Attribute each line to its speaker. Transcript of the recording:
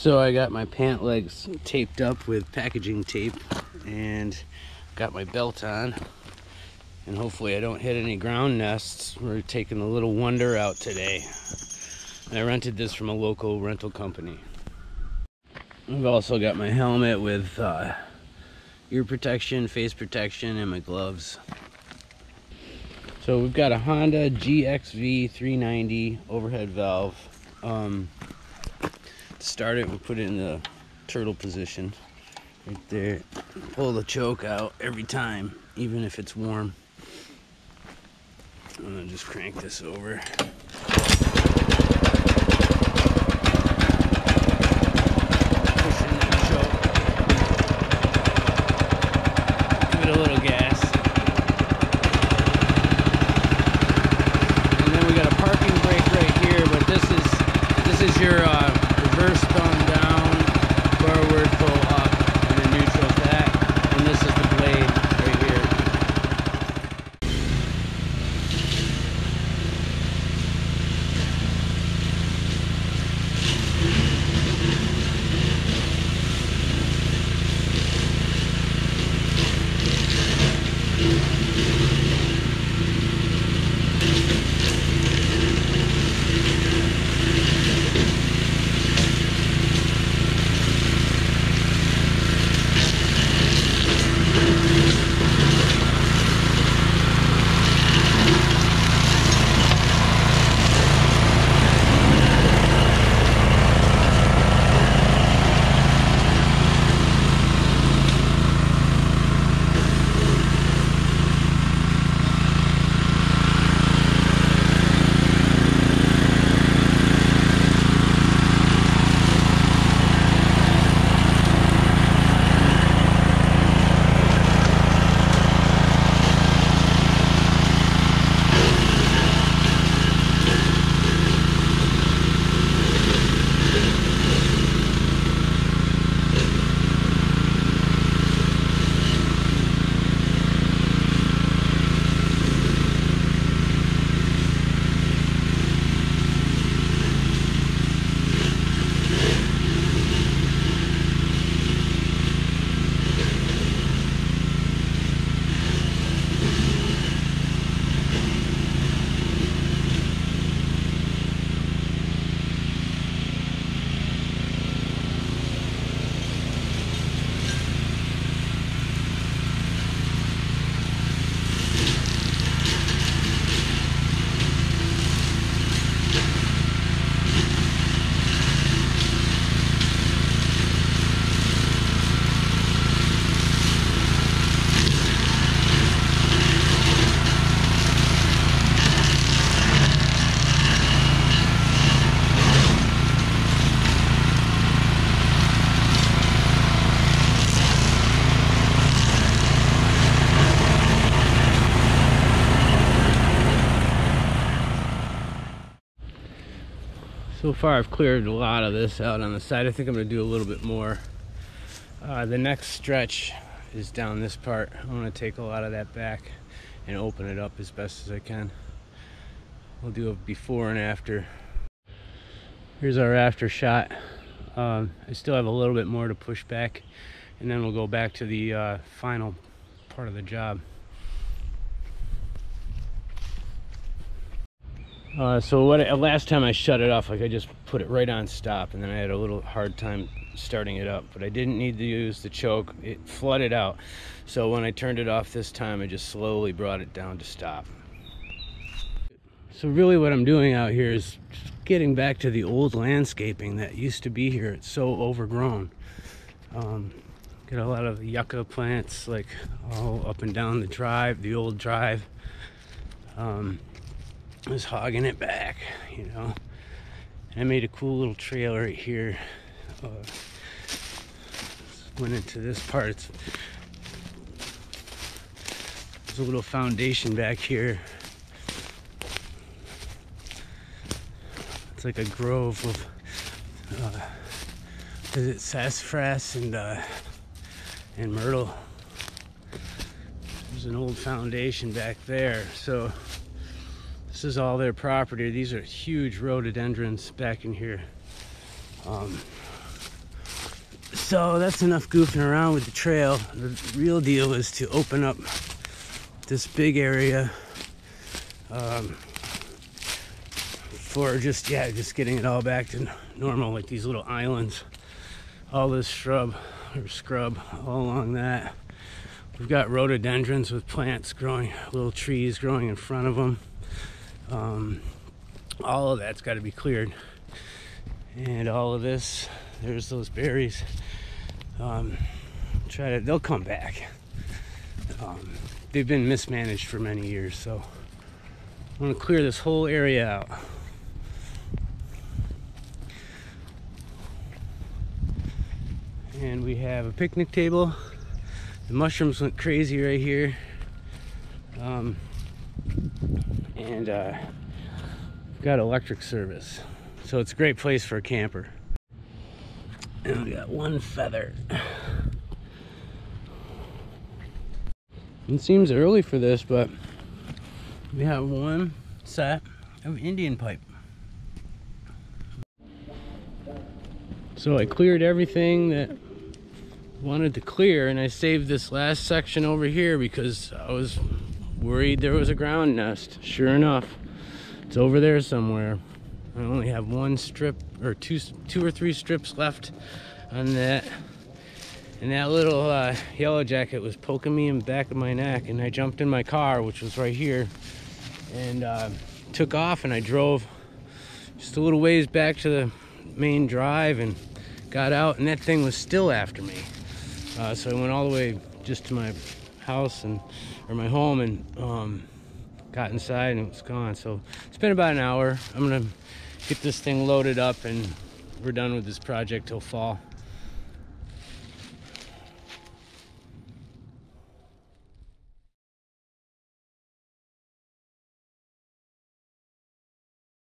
Speaker 1: So I got my pant legs taped up with packaging tape and got my belt on. And hopefully I don't hit any ground nests. We're taking the little wonder out today. And I rented this from a local rental company. I've also got my helmet with uh, ear protection, face protection, and my gloves. So we've got a Honda GXV 390 overhead valve. Um, start it, we put it in the turtle position right there. Pull the choke out every time, even if it's warm. I'm gonna just crank this over. A little gas. And then we got a parking brake right here, but this is this is your uh, So far I've cleared a lot of this out on the side. I think I'm gonna do a little bit more. Uh, the next stretch is down this part. I'm going to take a lot of that back and open it up as best as I can. We'll do a before and after. Here's our after shot. Um, I still have a little bit more to push back and then we'll go back to the uh, final part of the job. Uh, so what I, last time I shut it off, like I just put it right on stop, and then I had a little hard time starting it up. But I didn't need to use the choke; it flooded out. So when I turned it off this time, I just slowly brought it down to stop. So really, what I'm doing out here is getting back to the old landscaping that used to be here. It's so overgrown. Um, get a lot of yucca plants, like all up and down the drive, the old drive. Um, was hogging it back, you know. And I made a cool little trail right here. Uh, went into this part. It's, there's a little foundation back here. It's like a grove of, uh, is it sassafras and uh, and myrtle. There's an old foundation back there, so. This is all their property. These are huge rhododendrons back in here. Um, So that's enough goofing around with the trail. The real deal is to open up this big area um, for just, yeah, just getting it all back to normal, like these little islands. All this shrub or scrub all along that. We've got rhododendrons with plants growing, little trees growing in front of them. Um, all of that's got to be cleared. And all of this, there's those berries. Um, try to, they'll come back. Um, they've been mismanaged for many years, so I want to clear this whole area out. And we have a picnic table. The mushrooms went crazy right here. Um, and uh, we've got electric service. So it's a great place for a camper. And we got one feather. It seems early for this, but we have one set of Indian pipe. So I cleared everything that wanted to clear and I saved this last section over here because I was worried there was a ground nest. Sure enough, it's over there somewhere. I only have one strip or two two or three strips left on that and that little uh, yellow jacket was poking me in the back of my neck and I jumped in my car which was right here and uh, took off and I drove just a little ways back to the main drive and got out and that thing was still after me uh, so I went all the way just to my house and or my home and um, got inside and it was gone. So it's been about an hour. I'm gonna get this thing loaded up and we're done with this project till fall